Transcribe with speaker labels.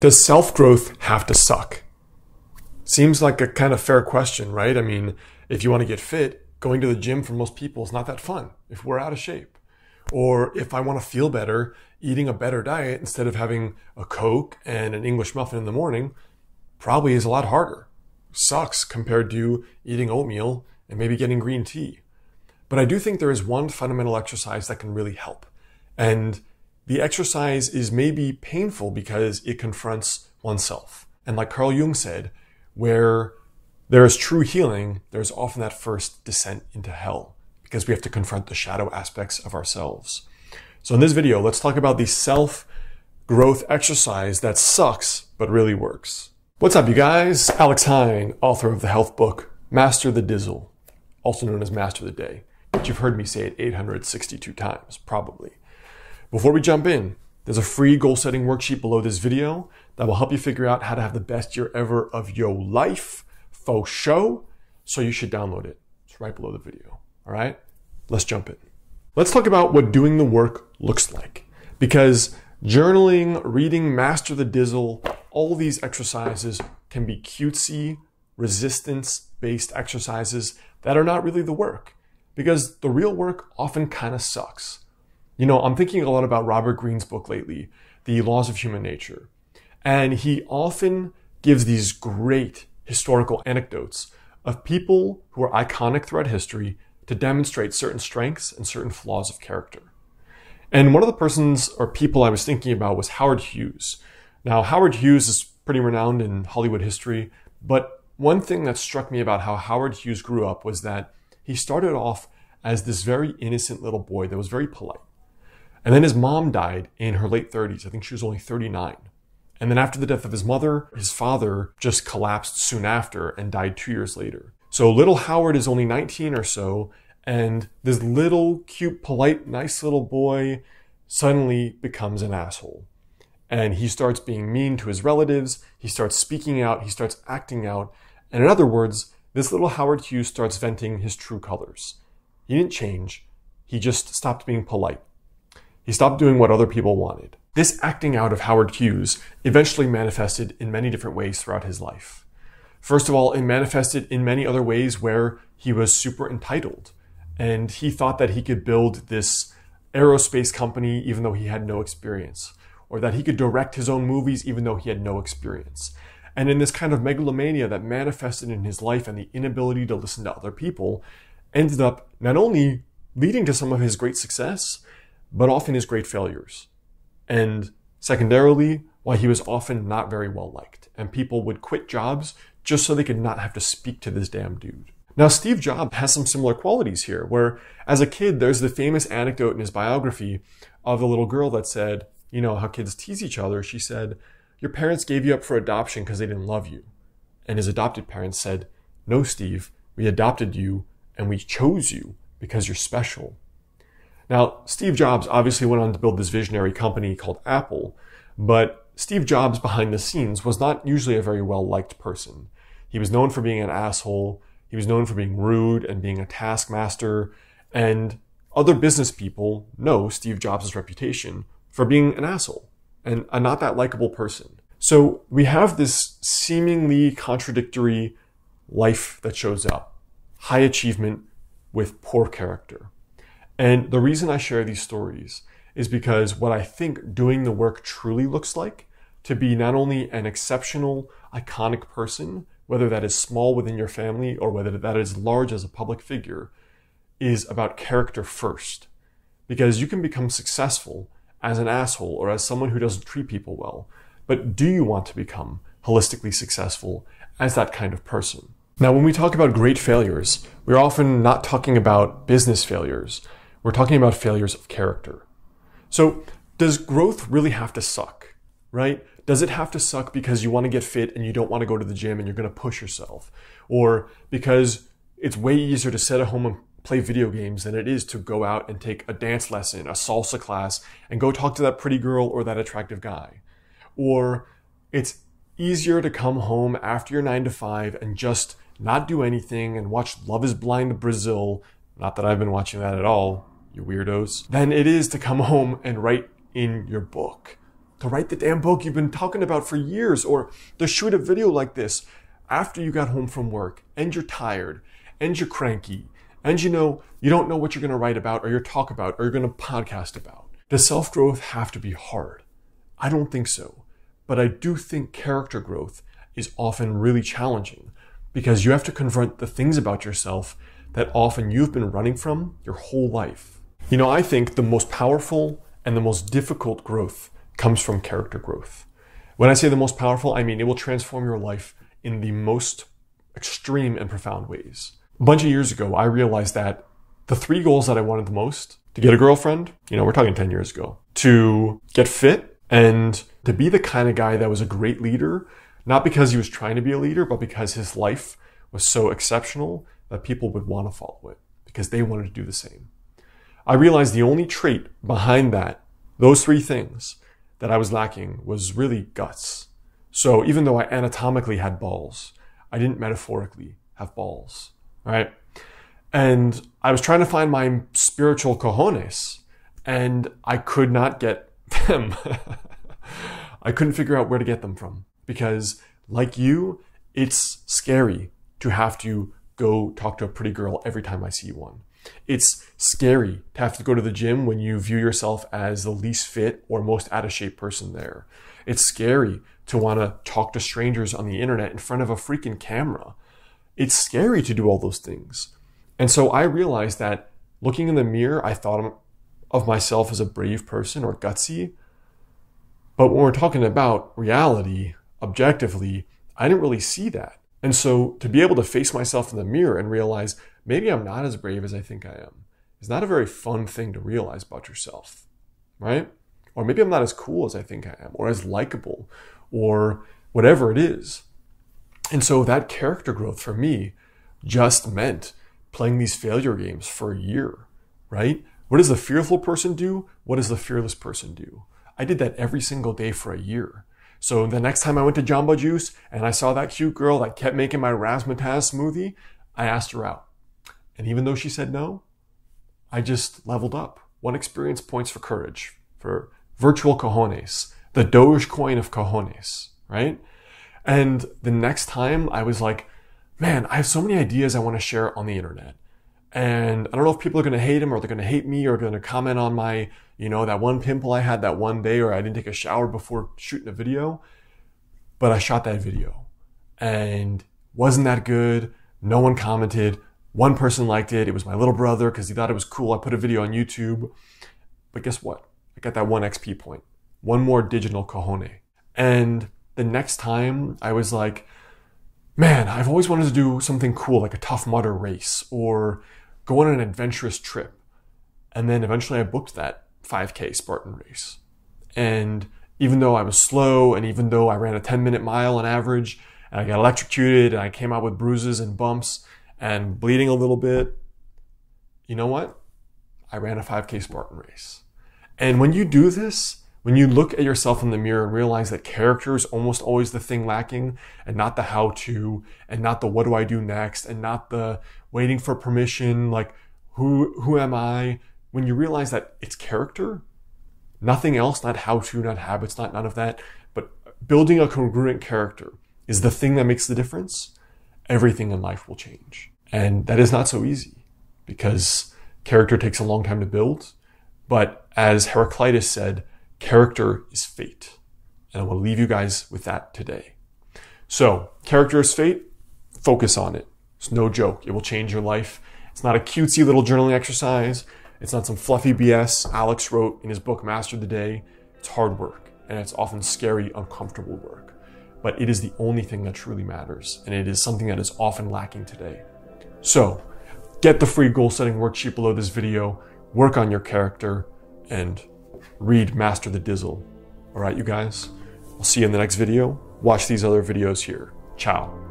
Speaker 1: Does self growth have to suck? Seems like a kind of fair question, right? I mean, if you want to get fit, going to the gym for most people is not that fun if we're out of shape. Or if I want to feel better, eating a better diet instead of having a Coke and an English muffin in the morning probably is a lot harder. Sucks compared to eating oatmeal and maybe getting green tea. But I do think there is one fundamental exercise that can really help. And the exercise is maybe painful because it confronts oneself. And like Carl Jung said, where there is true healing, there's often that first descent into hell because we have to confront the shadow aspects of ourselves. So in this video, let's talk about the self growth exercise that sucks but really works. What's up, you guys? Alex Heyne, author of the health book Master the Dizzle, also known as Master the Day, which you've heard me say it 862 times, probably. Before we jump in, there's a free goal setting worksheet below this video that will help you figure out how to have the best year ever of your life for show. So you should download it. It's right below the video. All right, let's jump in. Let's talk about what doing the work looks like. Because journaling, reading, master the dizzle, all these exercises can be cutesy, resistance based exercises that are not really the work. Because the real work often kind of sucks. You know, I'm thinking a lot about Robert Greene's book lately, The Laws of Human Nature. And he often gives these great historical anecdotes of people who are iconic throughout history to demonstrate certain strengths and certain flaws of character. And one of the persons or people I was thinking about was Howard Hughes. Now, Howard Hughes is pretty renowned in Hollywood history, but one thing that struck me about how Howard Hughes grew up was that he started off as this very innocent little boy that was very polite. And then his mom died in her late 30s. I think she was only 39. And then after the death of his mother, his father just collapsed soon after and died two years later. So little Howard is only 19 or so, and this little, cute, polite, nice little boy suddenly becomes an asshole. And he starts being mean to his relatives, he starts speaking out, he starts acting out. And in other words, this little Howard Hughes starts venting his true colors. He didn't change, he just stopped being polite. He stopped doing what other people wanted. This acting out of Howard Hughes eventually manifested in many different ways throughout his life. First of all, it manifested in many other ways where he was super entitled and he thought that he could build this aerospace company even though he had no experience, or that he could direct his own movies even though he had no experience. And in this kind of megalomania that manifested in his life and the inability to listen to other people, ended up not only leading to some of his great success, but often his great failures. And secondarily, why he was often not very well liked, and people would quit jobs just so they could not have to speak to this damn dude. Now, Steve Jobs has some similar qualities here, where as a kid, there's the famous anecdote in his biography of the little girl that said, you know, how kids tease each other. She said, Your parents gave you up for adoption because they didn't love you. And his adopted parents said, No, Steve, we adopted you and we chose you because you're special. Now, Steve Jobs obviously went on to build this visionary company called Apple, but Steve Jobs behind the scenes was not usually a very well liked person. He was known for being an asshole, he was known for being rude and being a taskmaster, and other business people know Steve Jobs' reputation for being an asshole and a not that likable person. So we have this seemingly contradictory life that shows up high achievement with poor character. And the reason I share these stories is because what I think doing the work truly looks like to be not only an exceptional, iconic person, whether that is small within your family or whether that is large as a public figure, is about character first. Because you can become successful as an asshole or as someone who doesn't treat people well. But do you want to become holistically successful as that kind of person? Now, when we talk about great failures, we're often not talking about business failures. We're talking about failures of character. So, does growth really have to suck, right? Does it have to suck because you want to get fit and you don't want to go to the gym and you're going to push yourself? Or because it's way easier to sit at home and play video games than it is to go out and take a dance lesson, a salsa class, and go talk to that pretty girl or that attractive guy? Or it's easier to come home after your nine to five and just not do anything and watch Love is Blind Brazil. Not that I've been watching that at all, you weirdos, than it is to come home and write in your book to write the damn book you've been talking about for years or to shoot a video like this after you got home from work and you're tired and you're cranky and you know you don't know what you're going to write about or you're talk about or you're going to podcast about. Does self growth have to be hard? I don't think so. But I do think character growth is often really challenging because you have to confront the things about yourself that often you've been running from your whole life. You know, I think the most powerful and the most difficult growth comes from character growth. When I say the most powerful, I mean it will transform your life in the most extreme and profound ways. A bunch of years ago, I realized that the three goals that I wanted the most to get a girlfriend, you know, we're talking 10 years ago, to get fit and to be the kind of guy that was a great leader, not because he was trying to be a leader, but because his life was so exceptional that people would want to follow it because they wanted to do the same. I realized the only trait behind that, those three things that I was lacking was really guts. So even though I anatomically had balls, I didn't metaphorically have balls, right? And I was trying to find my spiritual cojones and I could not get them. I couldn't figure out where to get them from because like you, it's scary to have to go talk to a pretty girl every time I see one. It's scary to have to go to the gym when you view yourself as the least fit or most out of shape person there. It's scary to want to talk to strangers on the internet in front of a freaking camera. It's scary to do all those things. And so I realized that looking in the mirror, I thought of myself as a brave person or gutsy. But when we're talking about reality, objectively, I didn't really see that. And so to be able to face myself in the mirror and realize maybe I'm not as brave as I think I am is not a very fun thing to realize about yourself, right? Or maybe I'm not as cool as I think I am, or as likable, or whatever it is. And so that character growth for me just meant playing these failure games for a year, right? What does the fearful person do? What does the fearless person do? I did that every single day for a year. So the next time I went to Jamba Juice and I saw that cute girl that kept making my razzmatazz smoothie, I asked her out. And even though she said no, I just leveled up. One experience points for courage, for virtual cojones, the Dogecoin of cojones, right? And the next time I was like, man, I have so many ideas I want to share on the internet. And I don't know if people are going to hate them or they're going to hate me or going to comment on my, you know, that one pimple I had that one day or I didn't take a shower before shooting a video. But I shot that video and wasn't that good. No one commented. One person liked it. It was my little brother because he thought it was cool. I put a video on YouTube. But guess what? I got that one XP point, one more digital cojone. And the next time I was like, man, I've always wanted to do something cool like a Tough Mudder race or go on an adventurous trip. And then eventually I booked that 5K Spartan race. And even though I was slow and even though I ran a 10 minute mile on average and I got electrocuted and I came out with bruises and bumps and bleeding a little bit, you know what? I ran a 5K Spartan race. And when you do this, when you look at yourself in the mirror and realize that character is almost always the thing lacking and not the how to and not the what do I do next and not the waiting for permission, like who, who am I? When you realize that it's character, nothing else, not how to, not habits, not none of that, but building a congruent character is the thing that makes the difference. Everything in life will change. And that is not so easy because character takes a long time to build. But as Heraclitus said, Character is fate. And I want to leave you guys with that today. So, character is fate. Focus on it. It's no joke. It will change your life. It's not a cutesy little journaling exercise. It's not some fluffy BS Alex wrote in his book Master the Day. It's hard work, and it's often scary, uncomfortable work. But it is the only thing that truly matters, and it is something that is often lacking today. So, get the free goal setting worksheet below this video, work on your character, and read Master the Dizzle. All right, you guys? I'll see you in the next video. Watch these other videos here. Ciao.